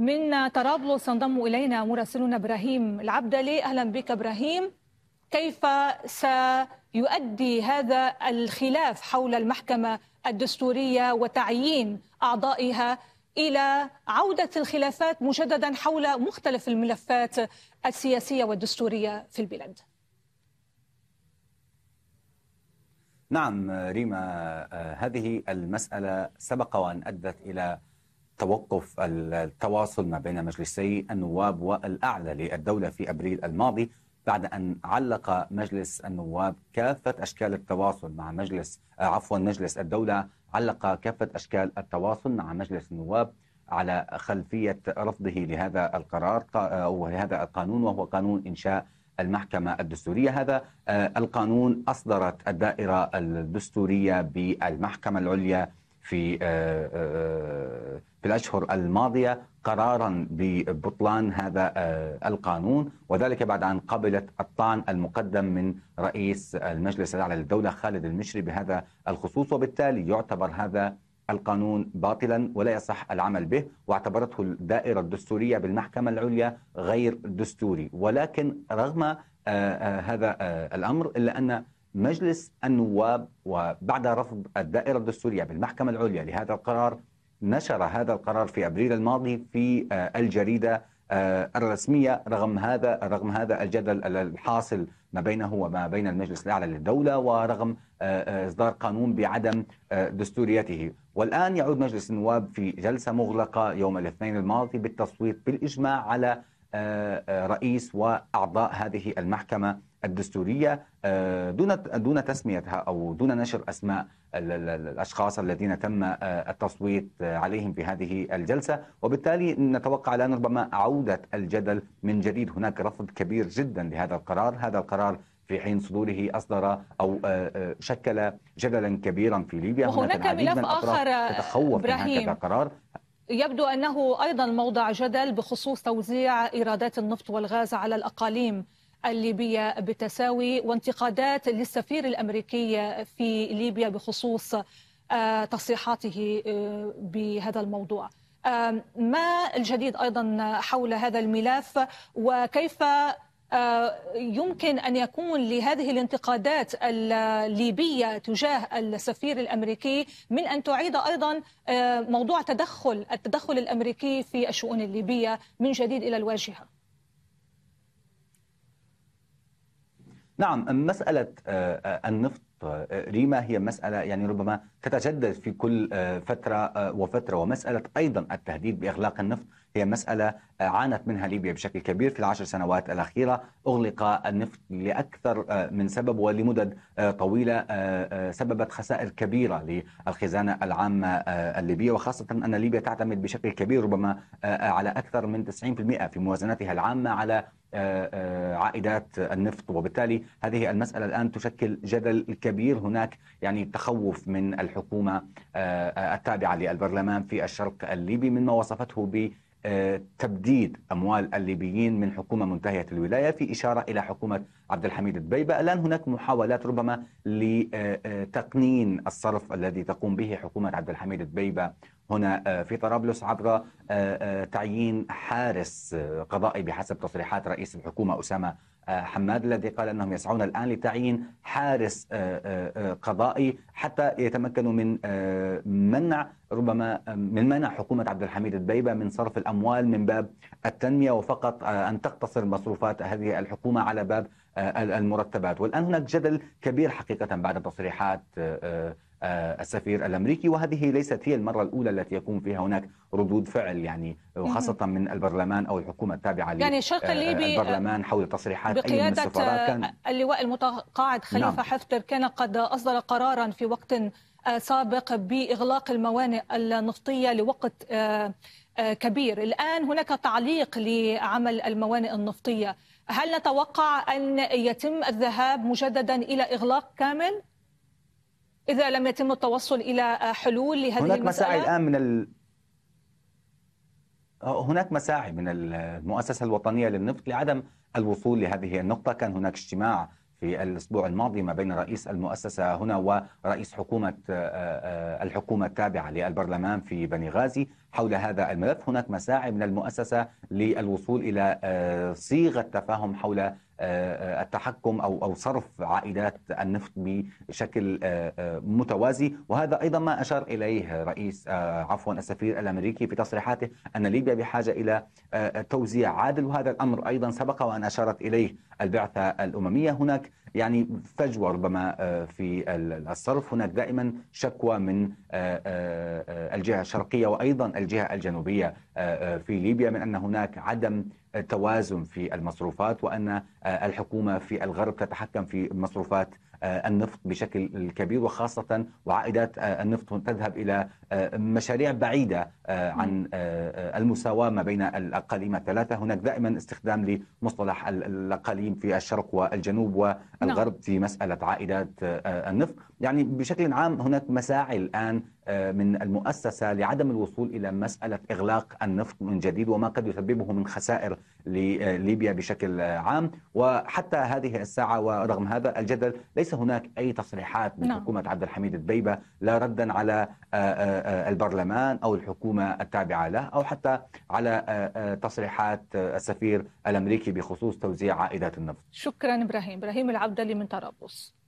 من طرابلس انضم إلينا مراسلنا إبراهيم العبدلي أهلا بك إبراهيم؟ كيف سيؤدي هذا الخلاف حول المحكمة الدستورية وتعيين أعضائها إلى عودة الخلافات مجددا حول مختلف الملفات السياسية والدستورية في البلاد؟ نعم ريما هذه المسألة سبق وأن أدت إلى توقف التواصل ما بين مجلسي النواب والأعلى للدولة في أبريل الماضي بعد أن علق مجلس النواب كافة أشكال التواصل مع مجلس عفوا مجلس الدولة علق كافة أشكال التواصل مع مجلس النواب على خلفية رفضه لهذا القرار أو لهذا القانون وهو قانون إنشاء المحكمة الدستورية. هذا القانون أصدرت الدائرة الدستورية بالمحكمة العليا في في الأشهر الماضية قرارا ببطلان هذا القانون وذلك بعد أن قبلت الطعن المقدم من رئيس المجلس الأعلى للدولة خالد المشري بهذا الخصوص وبالتالي يعتبر هذا القانون باطلا ولا يصح العمل به واعتبرته الدائرة الدستورية بالمحكمة العليا غير دستوري. ولكن رغم هذا الأمر إلا أن مجلس النواب وبعد رفض الدائرة الدستورية بالمحكمة العليا لهذا القرار نشر هذا القرار في أبريل الماضي في الجريدة الرسمية رغم هذا رغم هذا الجدل الحاصل ما بينه وما بين المجلس الأعلى للدولة ورغم إصدار قانون بعدم دستوريته. والآن يعود مجلس النواب في جلسة مغلقة يوم الاثنين الماضي بالتصويت بالإجماع على رئيس وأعضاء هذه المحكمة. الدستورية دون دون تسميتها أو دون نشر أسماء الأشخاص الذين تم التصويت عليهم في هذه الجلسة. وبالتالي نتوقع الان ربما عودة الجدل من جديد. هناك رفض كبير جدا لهذا القرار. هذا القرار في حين صدوره أصدر أو شكل جدلا كبيرا في ليبيا. وهناك ملف آخر تتخوف من هذا القرار يبدو أنه أيضا موضع جدل بخصوص توزيع إيرادات النفط والغاز على الأقاليم. الليبية بالتساوي وانتقادات للسفير الأمريكي في ليبيا بخصوص تصريحاته بهذا الموضوع. ما الجديد أيضا حول هذا الملف؟ وكيف يمكن أن يكون لهذه الانتقادات الليبية تجاه السفير الأمريكي من أن تعيد أيضا موضوع تدخل التدخل الأمريكي في الشؤون الليبية من جديد إلى الواجهة؟ نعم مسألة النفط ريما هي مسألة يعني ربما تتجدد في كل فترة وفترة. ومسألة أيضا التهديد بإغلاق النفط هي مسألة عانت منها ليبيا بشكل كبير في العشر سنوات الأخيرة أغلق النفط لأكثر من سبب ولمدد طويلة سببت خسائر كبيرة للخزانة العامة الليبية. وخاصة أن ليبيا تعتمد بشكل كبير ربما على أكثر من 90% في موازنتها العامة على عائدات النفط وبالتالي هذه المسألة الآن تشكل جدل كبير هناك يعني تخوف من الحكومة التابعة للبرلمان في الشرق الليبي مما وصفته ب تبديد أموال الليبيين من حكومة منتهية الولاية في إشارة إلى حكومة عبد الحميد الدبيبة، الآن هناك محاولات ربما لتقنين الصرف الذي تقوم به حكومة عبد الحميد الدبيبة هنا في طرابلس عبر تعيين حارس قضائي بحسب تصريحات رئيس الحكومة أسامة حماد الذي قال أنهم يسعون الآن لتعيين حارس قضائي حتى يتمكنوا من منع ربما من منع حكومة عبد الحميد الدبيبه من صرف الأموال من باب التنمية وفقط أن تقتصر مصروفات هذه الحكومة على باب المرتبات. والآن هناك جدل كبير حقيقة بعد تصريحات السفير الأمريكي وهذه ليست هي المرة الأولى التي يكون فيها هناك ردود فعل يعني وخاصه من البرلمان أو الحكومة التابعة يعني الشرق الليبي البرلمان حول تصريحات بقياده أي من السفراء كان اللواء المتقاعد خليفة نعم. حفتر كان قد أصدر قرارا في وقت سابق بإغلاق الموانئ النفطية لوقت كبير. الآن هناك تعليق لعمل الموانئ النفطية. هل نتوقع أن يتم الذهاب مجددا إلى إغلاق كامل؟ إذا لم يتم التوصل إلى حلول لهذه هناك المسألة؟ مساعي الآن من ال... هناك مساعي من المؤسسة الوطنية للنفط لعدم الوصول لهذه النقطة. كان هناك اجتماع في الأسبوع الماضي ما بين رئيس المؤسسة هنا ورئيس حكومة الحكومة التابعة للبرلمان في بني غازي. حول هذا الملف هناك مساعي من المؤسسة للوصول إلى صيغة تفاهم حول التحكم أو أو صرف عائدات النفط بشكل متوازي. وهذا أيضا ما أشار إليه رئيس عفوا السفير الأمريكي في تصريحاته أن ليبيا بحاجة إلى توزيع عادل. وهذا الأمر أيضا سبق وأن أشارت إليه البعثة الأممية. هناك يعني فجوة ربما في الصرف. هناك دائما شكوى من الجهة الشرقية وأيضا الجهة الجنوبية في ليبيا من أن هناك عدم توازن في المصروفات وأن الحكومة في الغرب تتحكم في مصروفات النفط بشكل كبير وخاصة وعائدات النفط تذهب إلى مشاريع بعيدة عن المساواة ما بين الأقاليم الثلاثة. هناك دائما استخدام لمصطلح الأقاليم في الشرق والجنوب والغرب في مسألة عائدات النفط. يعني بشكل عام هناك مساعي الآن من المؤسسة لعدم الوصول إلى مسألة إغلاق النفط من جديد وما قد يسببه من خسائر لليبيا بشكل عام. وحتى هذه الساعة ورغم هذا الجدل ليس هناك أي تصريحات من نعم. حكومة عبد الحميد الدبيبة لا ردا على البرلمان أو الحكومة التابعة له أو حتى على تصريحات السفير الأمريكي بخصوص توزيع عائدات النفط. شكرا إبراهيم. إبراهيم العبدلي من طرابلس.